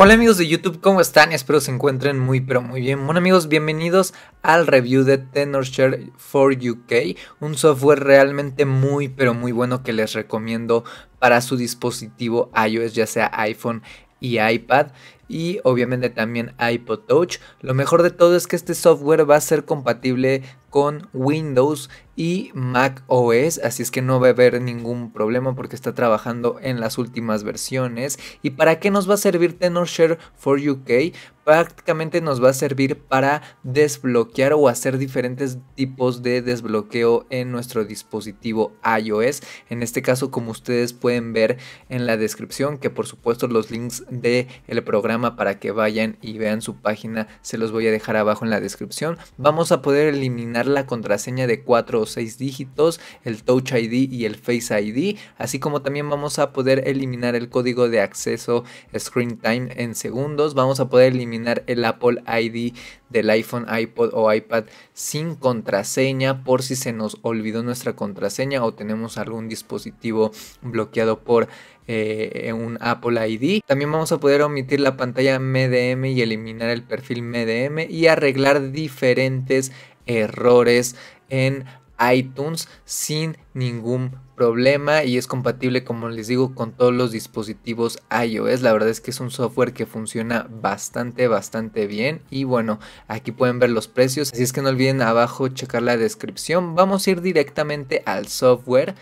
Hola amigos de YouTube, ¿cómo están? Espero se encuentren muy pero muy bien. Bueno amigos, bienvenidos al review de TenorShare for UK, un software realmente muy pero muy bueno que les recomiendo para su dispositivo iOS, ya sea iPhone y iPad y obviamente también iPod Touch. Lo mejor de todo es que este software va a ser compatible con Windows y Mac OS, así es que no va a haber ningún problema porque está trabajando en las últimas versiones. ¿Y para qué nos va a servir TenorShare for UK? Prácticamente nos va a servir para desbloquear o hacer diferentes tipos de desbloqueo en nuestro dispositivo iOS. En este caso, como ustedes pueden ver en la descripción, que por supuesto los links del el programa para que vayan y vean su página se los voy a dejar abajo en la descripción. Vamos a poder eliminar la contraseña de 4 o 6 dígitos, el Touch ID y el Face ID, así como también vamos a poder eliminar el código de acceso Screen Time en segundos, vamos a poder eliminar el Apple ID del iPhone, iPod o iPad sin contraseña por si se nos olvidó nuestra contraseña o tenemos algún dispositivo bloqueado por eh, un Apple ID. También vamos a poder omitir la pantalla MDM y eliminar el perfil MDM y arreglar diferentes errores en iTunes sin ningún problema y es compatible como les digo con todos los dispositivos iOS. La verdad es que es un software que funciona bastante bastante bien. Y bueno aquí pueden ver los precios. Así es que no olviden abajo checar la descripción. Vamos a ir directamente al software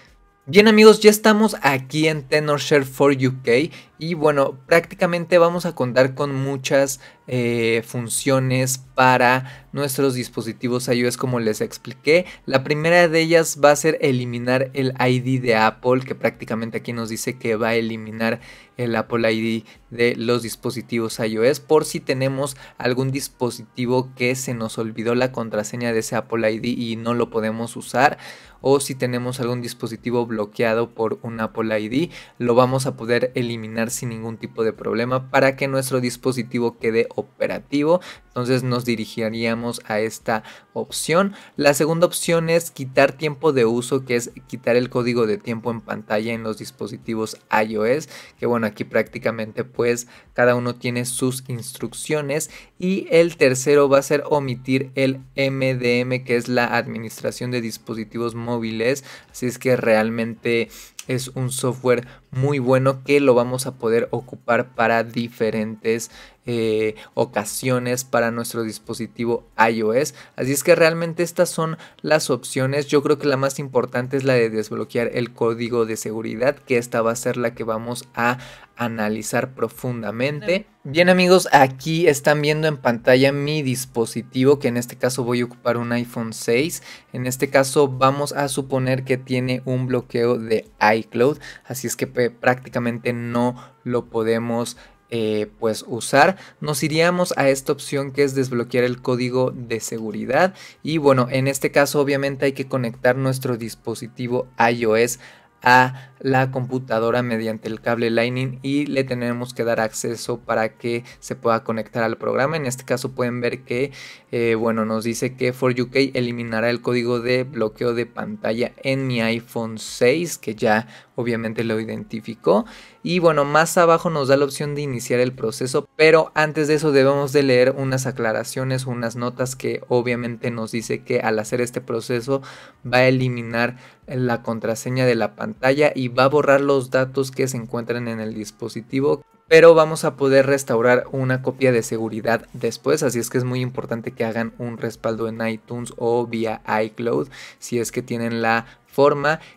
Bien amigos, ya estamos aquí en TenorShare for UK y bueno, prácticamente vamos a contar con muchas eh, funciones para nuestros dispositivos iOS como les expliqué. La primera de ellas va a ser eliminar el ID de Apple, que prácticamente aquí nos dice que va a eliminar el Apple ID de los dispositivos iOS por si tenemos algún dispositivo que se nos olvidó la contraseña de ese Apple ID y no lo podemos usar o si tenemos algún dispositivo bloqueado por un Apple ID, lo vamos a poder eliminar sin ningún tipo de problema para que nuestro dispositivo quede operativo. Entonces nos dirigiríamos a esta opción. La segunda opción es quitar tiempo de uso, que es quitar el código de tiempo en pantalla en los dispositivos iOS, que bueno, aquí prácticamente pues cada uno tiene sus instrucciones y el tercero va a ser omitir el MDM, que es la administración de dispositivos móviles. Así es que realmente es un software muy bueno que lo vamos a poder ocupar para diferentes eh, ocasiones para nuestro dispositivo iOS. Así es que realmente estas son las opciones. Yo creo que la más importante es la de desbloquear el código de seguridad, que esta va a ser la que vamos a analizar profundamente. Bien amigos, aquí están viendo en pantalla mi dispositivo, que en este caso voy a ocupar un iPhone 6. En este caso vamos a suponer que tiene un bloqueo de iCloud, así es que prácticamente no lo podemos eh, pues usar nos iríamos a esta opción que es desbloquear el código de seguridad y bueno en este caso obviamente hay que conectar nuestro dispositivo iOS a la computadora mediante el cable Lightning y le tenemos que dar acceso para que se pueda conectar al programa. En este caso pueden ver que eh, bueno nos dice que For UK eliminará el código de bloqueo de pantalla en mi iPhone 6 que ya obviamente lo identificó y bueno más abajo nos da la opción de iniciar el proceso pero antes de eso debemos de leer unas aclaraciones unas notas que obviamente nos dice que al hacer este proceso va a eliminar la contraseña de la pantalla y va a borrar los datos que se encuentran en el dispositivo pero vamos a poder restaurar una copia de seguridad después, así es que es muy importante que hagan un respaldo en iTunes o vía iCloud si es que tienen la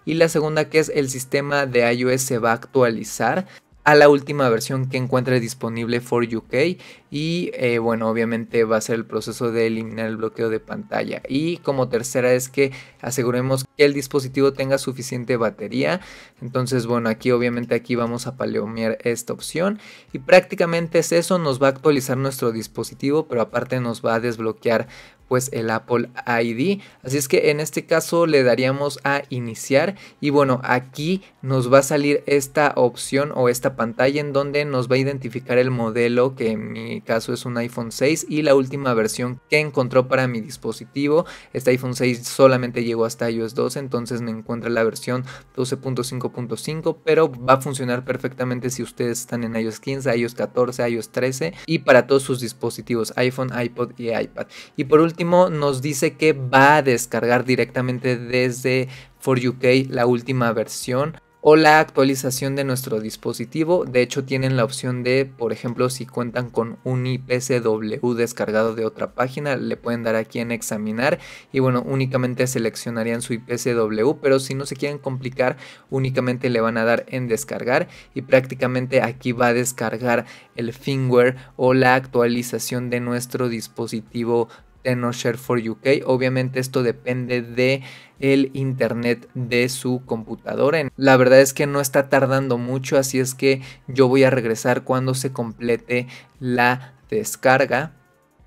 y la segunda que es el sistema de iOS se va a actualizar a la última versión que encuentre disponible for UK y eh, bueno obviamente va a ser el proceso de eliminar el bloqueo de pantalla. Y como tercera es que aseguremos que el dispositivo tenga suficiente batería. Entonces bueno aquí obviamente aquí vamos a palomear esta opción. Y prácticamente es eso nos va a actualizar nuestro dispositivo pero aparte nos va a desbloquear pues el Apple ID. Así es que en este caso le daríamos a iniciar y bueno, aquí nos va a salir esta opción o esta pantalla en donde nos va a identificar el modelo que en mi caso es un iPhone 6 y la última versión que encontró para mi dispositivo. Este iPhone 6 solamente llegó hasta iOS 12, entonces me encuentra la versión 12.5.5, pero va a funcionar perfectamente si ustedes están en iOS 15, iOS 14, iOS 13 y para todos sus dispositivos iPhone, iPod y iPad. Y por último nos dice que va a descargar directamente desde For UK la última versión o la actualización de nuestro dispositivo. De hecho, tienen la opción de, por ejemplo, si cuentan con un IPCW descargado de otra página, le pueden dar aquí en examinar y bueno, únicamente seleccionarían su IPCW, pero si no se quieren complicar, únicamente le van a dar en descargar y prácticamente aquí va a descargar el firmware o la actualización de nuestro dispositivo TenorShare for UK. Obviamente esto depende de el internet de su computadora. La verdad es que no está tardando mucho, así es que yo voy a regresar cuando se complete la descarga.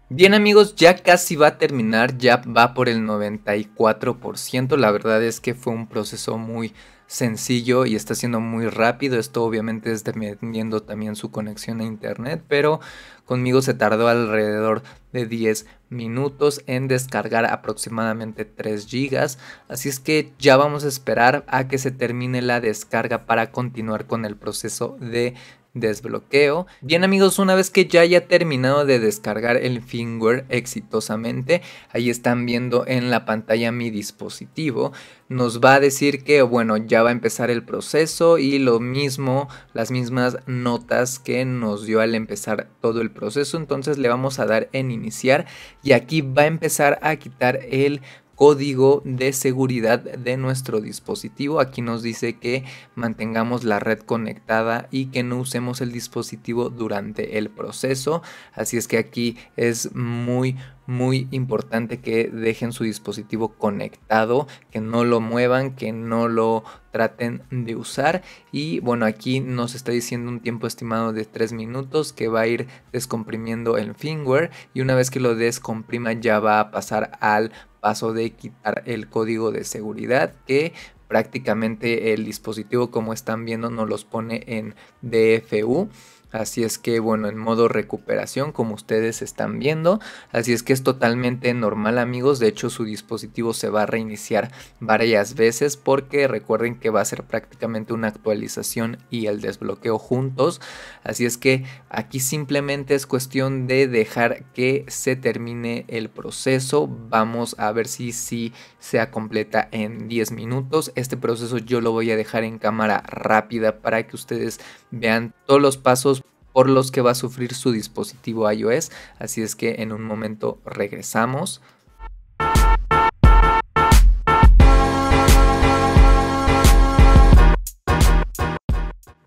Bien amigos, ya casi va a terminar, ya va por el 94%. La verdad es que fue un proceso muy sencillo y está siendo muy rápido. Esto obviamente es dependiendo también su conexión a internet, pero conmigo se tardó alrededor de 10 minutos en descargar aproximadamente 3 gigas. Así es que ya vamos a esperar a que se termine la descarga para continuar con el proceso de desbloqueo. Bien amigos, una vez que ya haya terminado de descargar el firmware exitosamente, ahí están viendo en la pantalla mi dispositivo, nos va a decir que bueno, ya va a empezar el proceso y lo mismo, las mismas notas que nos dio al empezar todo el proceso, entonces le vamos a dar en iniciar y aquí va a empezar a quitar el código de seguridad de nuestro dispositivo. Aquí nos dice que mantengamos la red conectada y que no usemos el dispositivo durante el proceso. Así es que aquí es muy muy importante que dejen su dispositivo conectado, que no lo muevan, que no lo traten de usar. Y bueno, aquí nos está diciendo un tiempo estimado de 3 minutos que va a ir descomprimiendo el firmware y una vez que lo descomprima ya va a pasar al paso de quitar el código de seguridad que prácticamente el dispositivo como están viendo nos los pone en DFU Así es que bueno, en modo recuperación como ustedes están viendo. Así es que es totalmente normal amigos. De hecho su dispositivo se va a reiniciar varias veces porque recuerden que va a ser prácticamente una actualización y el desbloqueo juntos. Así es que aquí simplemente es cuestión de dejar que se termine el proceso. Vamos a ver si, si se completa en 10 minutos. Este proceso yo lo voy a dejar en cámara rápida para que ustedes vean todos los pasos por los que va a sufrir su dispositivo iOS. Así es que en un momento regresamos.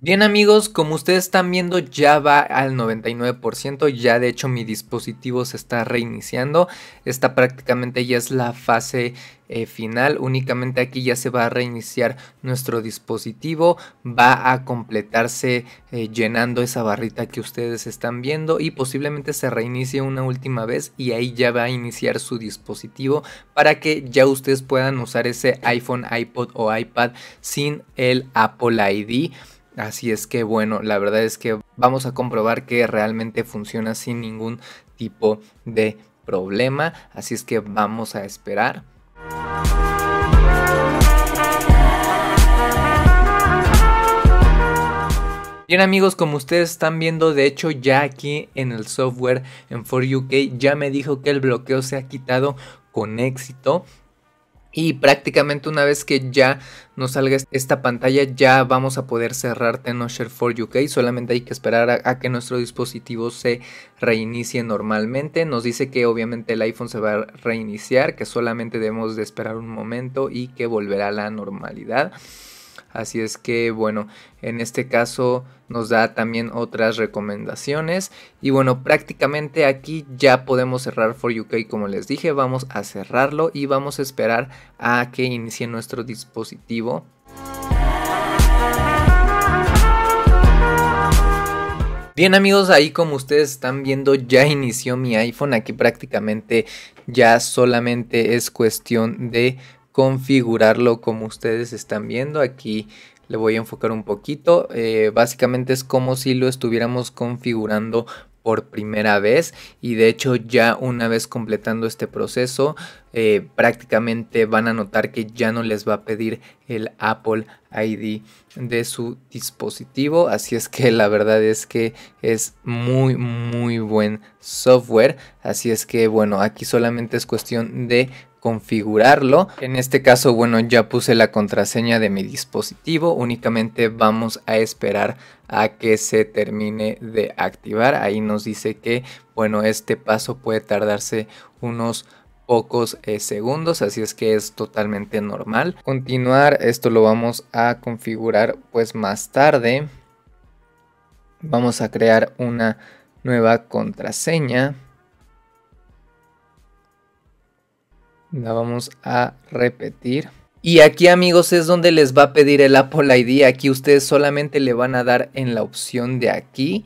Bien amigos, como ustedes están viendo ya va al 99%, ya de hecho mi dispositivo se está reiniciando, esta prácticamente ya es la fase eh, final, únicamente aquí ya se va a reiniciar nuestro dispositivo, va a completarse eh, llenando esa barrita que ustedes están viendo y posiblemente se reinicie una última vez y ahí ya va a iniciar su dispositivo para que ya ustedes puedan usar ese iPhone, iPod o iPad sin el Apple ID. Así es que bueno, la verdad es que vamos a comprobar que realmente funciona sin ningún tipo de problema. Así es que vamos a esperar. Bien amigos, como ustedes están viendo, de hecho ya aquí en el software en 4UK ya me dijo que el bloqueo se ha quitado con éxito. Y prácticamente una vez que ya nos salga esta pantalla ya vamos a poder cerrar TenoShare for UK. Solamente hay que esperar a, que nuestro dispositivo se reinicie normalmente. Nos dice que obviamente el iPhone se va a reiniciar, que solamente debemos de esperar un momento y que volverá a la normalidad. Así es que bueno, en este caso nos da también otras recomendaciones. Y bueno, prácticamente aquí ya podemos cerrar For UK como les dije. Vamos a cerrarlo y vamos a esperar a que inicie nuestro dispositivo. Bien amigos, ahí como ustedes están viendo ya inició mi iPhone. Aquí prácticamente ya solamente es cuestión de configurarlo como ustedes están viendo. Aquí le voy a enfocar un poquito. Eh, básicamente es como si lo estuviéramos configurando por primera vez y de hecho ya una vez completando este proceso eh, prácticamente van a notar que ya no les va a pedir el Apple ID de su dispositivo así es que la verdad es que es muy muy buen software así es que bueno aquí solamente es cuestión de configurarlo. En este caso, bueno, ya puse la contraseña de mi dispositivo. Únicamente vamos a esperar a que se termine de activar. Ahí nos dice que, bueno, este paso puede tardarse unos pocos eh, segundos, así es que es totalmente normal. Continuar, esto lo vamos a configurar pues más tarde. Vamos a crear una nueva contraseña. La vamos a repetir. Y aquí amigos es donde les va a pedir el Apple ID. Aquí ustedes solamente le van a dar en la opción de aquí.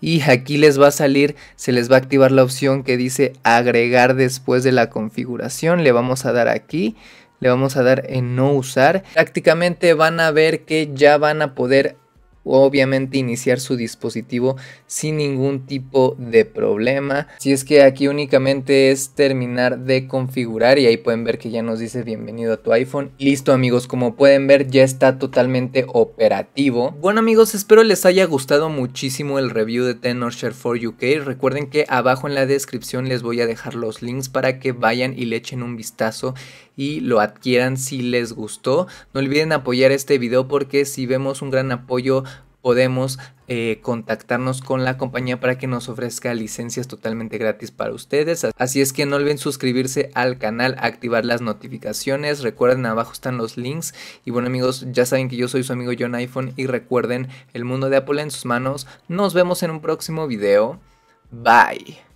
Y aquí les va a salir, se les va a activar la opción que dice agregar después de la configuración. Le vamos a dar aquí. Le vamos a dar en no usar. Prácticamente van a ver que ya van a poder obviamente iniciar su dispositivo sin ningún tipo de problema. Si es que aquí únicamente es terminar de configurar y ahí pueden ver que ya nos dice bienvenido a tu iPhone. Listo amigos, como pueden ver ya está totalmente operativo. Bueno amigos, espero les haya gustado muchísimo el review de Tenorshare 4 UK. Recuerden que abajo en la descripción les voy a dejar los links para que vayan y le echen un vistazo y lo adquieran si les gustó. No olviden apoyar este video porque si vemos un gran apoyo podemos eh, contactarnos con la compañía para que nos ofrezca licencias totalmente gratis para ustedes. Así es que no olviden suscribirse al canal, activar las notificaciones. Recuerden, abajo están los links. Y bueno amigos, ya saben que yo soy su amigo John iPhone y recuerden, el mundo de Apple en sus manos. Nos vemos en un próximo video. Bye.